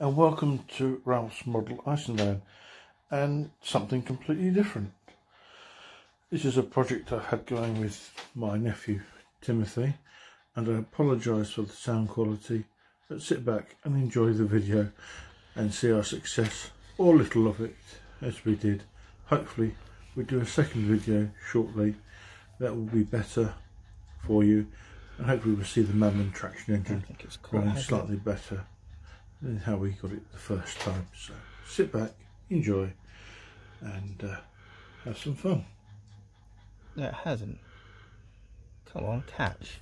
and welcome to Ralph's ModellEisenbahan and something completely different. This is a project I've had going with my nephew Timothy and I apologise for the sound quality but sit back and enjoy the video and see our success or little of it as we did. Hopefully we do a second video shortly that will be better for you and hopefully we'll see the Mamod traction engine running slightly better than how we got it the first time. So sit back, enjoy, and uh, have some fun. No, it hasn't. Come on, catch.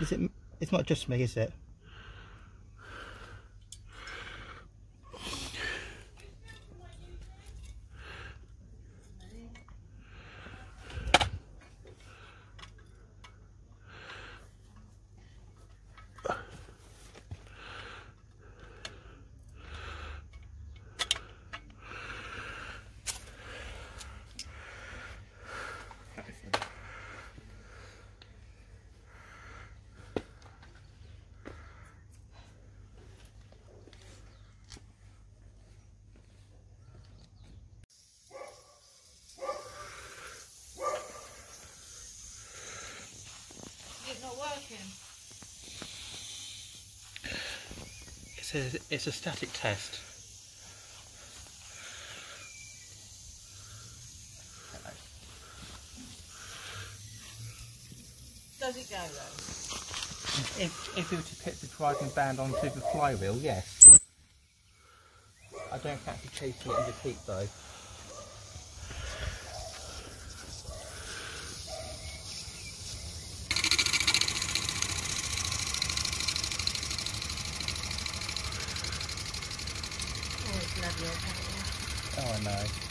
Is it? It's not just me, is it? It's a, it's a static test. Does it go though? If, if we were to put the driving band onto the flywheel, yes. I don't fancy chasing it in the peak though. It's lovely. Oh, I.